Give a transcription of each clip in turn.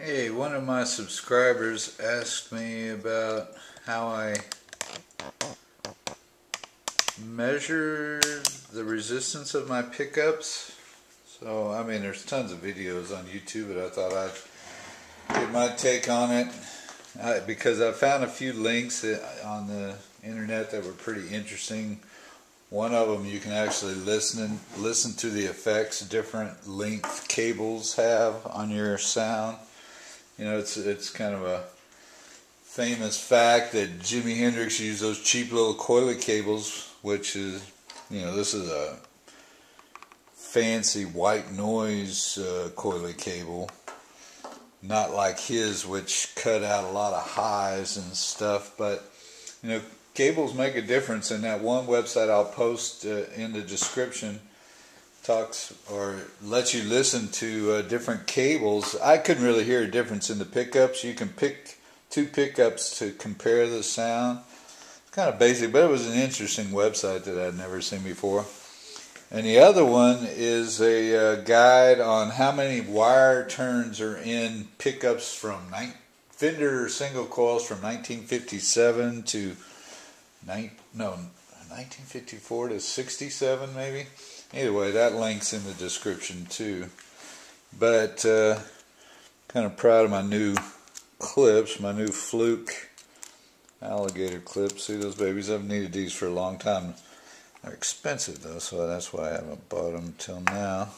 Hey, one of my subscribers asked me about how I measure the resistance of my pickups. So, I mean, there's tons of videos on YouTube, but I thought I'd get my take on it I, because I found a few links on the internet that were pretty interesting. One of them you can actually listen listen to the effects different length cables have on your sound. You know, it's it's kind of a famous fact that Jimi Hendrix used those cheap little coily cables, which is, you know, this is a fancy Divine Noise uh, coily cable, not like his, which cut out a lot of highs and stuff. But you know, cables make a difference, and that one website I'll post uh, in the description talks or lets you listen to uh, different cables. I couldn't really hear a difference in the pickups. You can pick two pickups to compare the sound. Kind of basic, but it was an interesting website that I'd never seen before. And the other one is a uh, guide on how many wire turns are in pickups from Fender single coils from 1957 to no 1954 to 67 maybe either way, that link's in the description too. But uh, kind of proud of my new clips, my new Fluke alligator clips. See those babies? I've needed these for a long time. They're expensive though, so that's why I haven't bought them till now.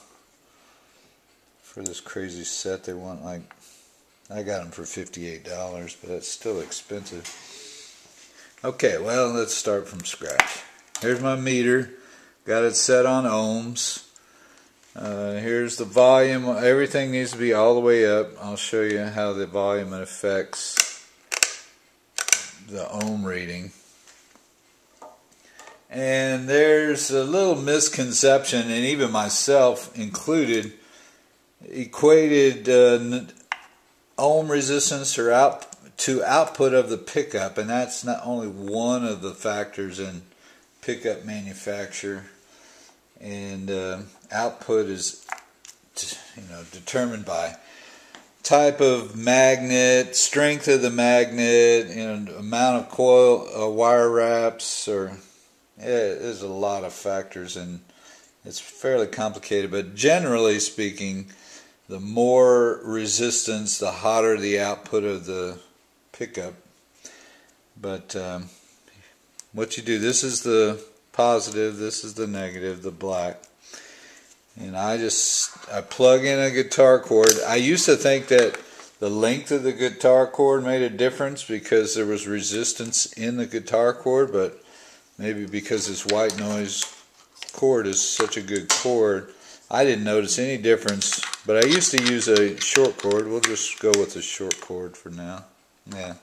For this crazy set, they want like I got them for $58, but that's still expensive. Okay, well, let's start from scratch. Here's my meter. Got it set on ohms. Uh, here's the volume. Everything needs to be all the way up. I'll show you how the volume affects the ohm reading. And there's a little misconception, and even myself included, equated uh, ohm resistance or out to output of the pickup, and that's not only one of the factors in pickup manufacture and uh, output is you know determined by type of magnet, strength of the magnet, and amount of coil uh, wire wraps, or yeah, there's a lot of factors, and it's fairly complicated. But generally speaking, the more resistance, the hotter the output of the pickup. But um, what you do, this is the positive, this is the negative, the black. And I just, I plug in a guitar cord. I used to think that the length of the guitar cord made a difference because there was resistance in the guitar cord, but maybe because this Divine Noise cord is such a good cord, I didn't notice any difference. But I used to use a short cord. We'll just go with a short cord for now. Yeah.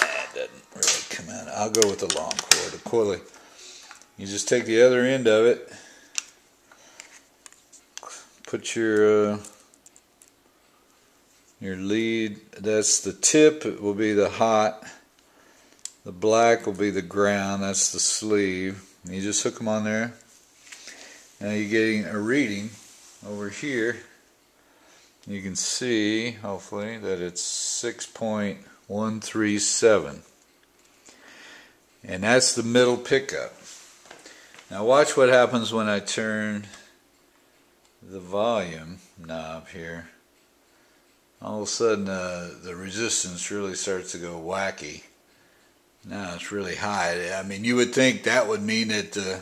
That doesn't really come out. I'll go with the long cord, the coily. You just take the other end of it, put your uh, your lead. That's the tip. It will be the hot. The black will be the ground. That's the sleeve. You just hook them on there. Now you're getting a reading over here. You can see, hopefully, that it's 6.137. And that's the middle pickup. Now watch what happens when I turn the volume knob here. All of a sudden uh, the resistance really starts to go wacky. Now it's really high. I mean you would think that would mean that the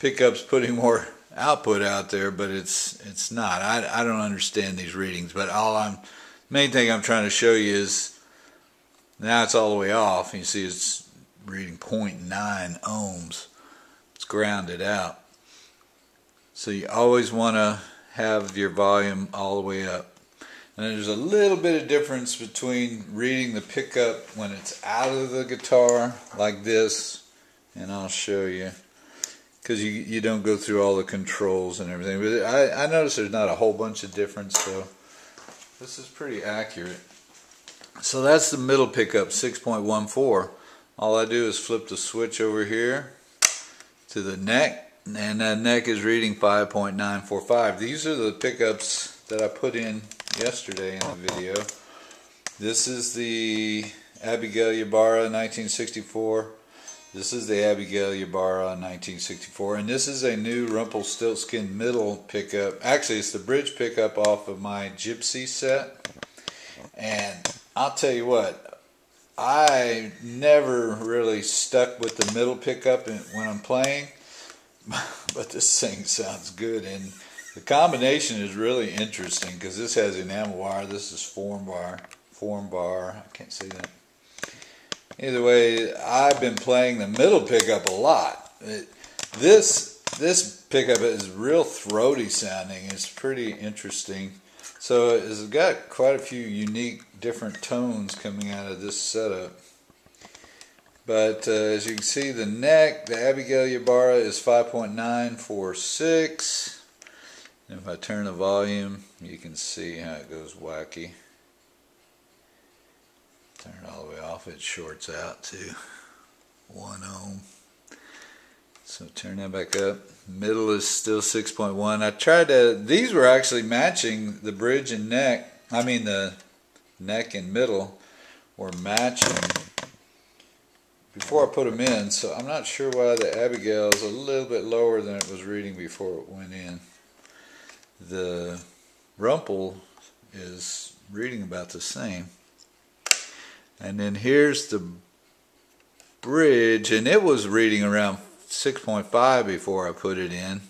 pickup's putting more output out there, but it's it's not. I, I don't understand these readings, but all I'm main thing I'm trying to show you is now it's all the way off. You see it's reading 0.9 ohms It's grounded out. So you always want to have your volume all the way up. And there's a little bit of difference between reading the pickup when it's out of the guitar like this, and I'll show you because you you don't go through all the controls and everything. But I, I notice there's not a whole bunch of difference, so this is pretty accurate. So that's the middle pickup, 6.14. All I do is flip the switch over here to the neck and that neck is reading 5.945 these are the pickups that I put in yesterday in the video. This is the Abigail Ybarra 1964. This is the Abigail Ybarra 1964, and this is a new Rumpelstiltskin middle pickup. Actually, it's the bridge pickup off of my Gypsy set. And I'll tell you what, I never really stuck with the middle pickup when I'm playing, but this thing sounds good. And the combination is really interesting because this has enamel wire, this is Formvar, form bar. I can't see that. Either way, I've been playing the middle pickup a lot. It, this this pickup is real throaty sounding. It's pretty interesting. So it's got quite a few unique different tones coming out of this setup. But uh, as you can see, the neck, the Abigail Ybarra is 5.946. And if I turn the volume, you can see how it goes wacky. Turn it all the way off, it shorts out to 1 ohm. So turn that back up. Middle is still 6.1. I tried to, these were actually matching the bridge and neck. I mean the neck and middle were matching before I put them in. So I'm not sure why the Abigail is a little bit lower than it was reading before it went in. The Rumple is reading about the same. And then here's the bridge, and it was reading around 6.5 before I put it in.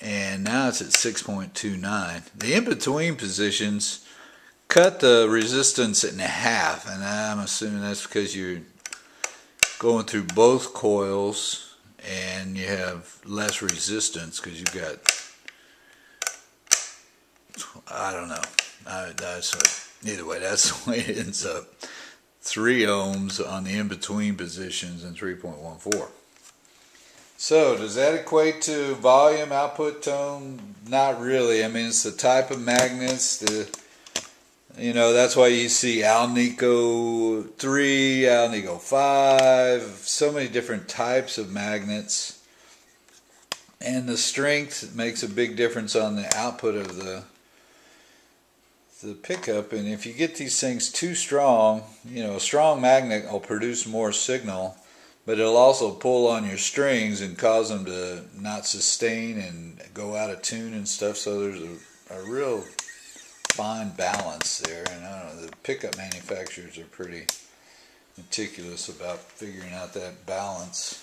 And now it's at 6.29. The in-between positions cut the resistance in half, and I'm assuming that's because you're going through both coils and you have less resistance because you've got I don't know. I, that's what, either way. That's the way it ends up. Three ohms on the in-between positions and 3.14. So does that equate to volume, output tone? Not really. I mean, it's the type of magnets. The you know that's why you see Alnico three, Alnico five, so many different types of magnets, and the strength makes a big difference on the output of the the pickup and if you get these things too strong you know a strong magnet will produce more signal but it'll also pull on your strings and cause them to not sustain and go out of tune and stuff. So there's a, a real fine balance there and I don't know the pickup manufacturers are pretty meticulous about figuring out that balance.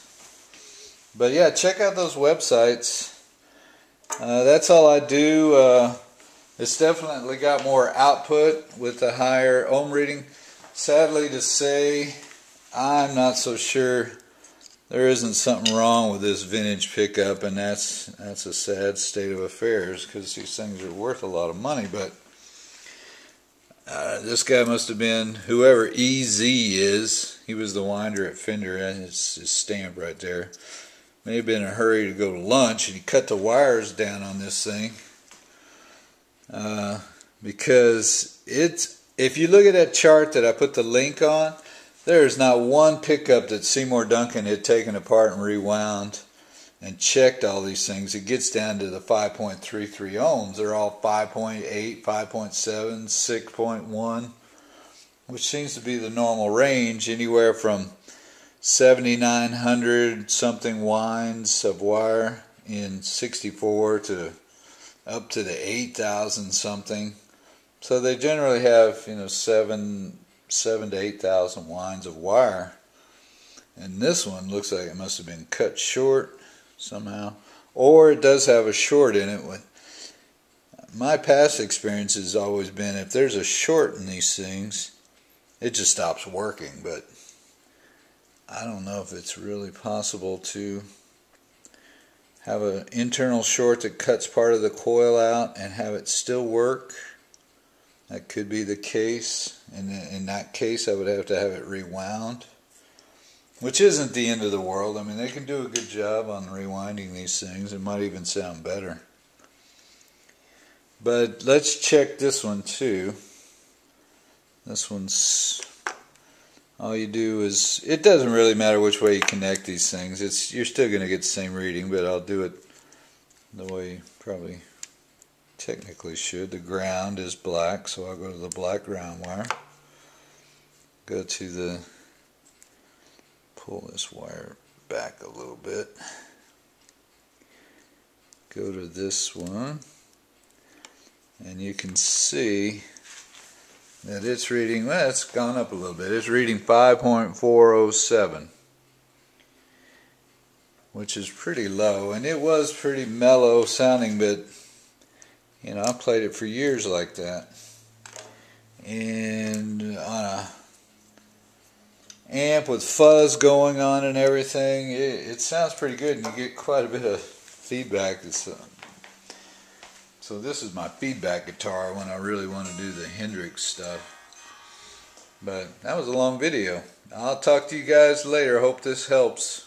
But yeah check out those websites. Uh, that's all I do uh, it's definitely got more output with the higher ohm reading. Sadly to say, I'm not so sure there isn't something wrong with this vintage pickup, and that's that's a sad state of affairs because these things are worth a lot of money. But uh, this guy must have been whoever EZ is. He was the winder at Fender, and his, his stamp right there. May have been in a hurry to go to lunch, and he cut the wires down on this thing because it's if you look at that chart that I put the link on, there's not one pickup that Seymour Duncan had taken apart and rewound and checked all these things. It gets down to the 5.33 ohms. They're all 5.8, 5.7, 6.1, which seems to be the normal range, anywhere from 7,900 something winds of wire in 64 to up to the 8,000 something. So they generally have, you know, seven, seven to 8,000 winds of wire. And this one looks like it must have been cut short somehow. Or it does have a short in it. With My past experience has always been if there's a short in these things, it just stops working. But I don't know if it's really possible to have an internal short that cuts part of the coil out and have it still work. That could be the case. And in that case, I would have to have it rewound, which isn't the end of the world. I mean, they can do a good job on rewinding these things. It might even sound better. But let's check this one too. This one's all you do is it doesn't really matter which way you connect these things it's you're still going to get the same reading but I'll do it the way probably technically should. The ground is black, so I'll go to the black ground wire. Go to the, pull this wire back a little bit. Go to this one, and you can see that it's reading, well, it's gone up a little bit. It's reading 5.407 which is pretty low and it was pretty mellow sounding but you know I played it for years like that and on a amp with fuzz going on and everything it, it sounds pretty good and you get quite a bit of feedback uh, so this is my feedback guitar when I really want to do the Hendrix stuff. But that was a long video. I'll talk to you guys later. Hope this helps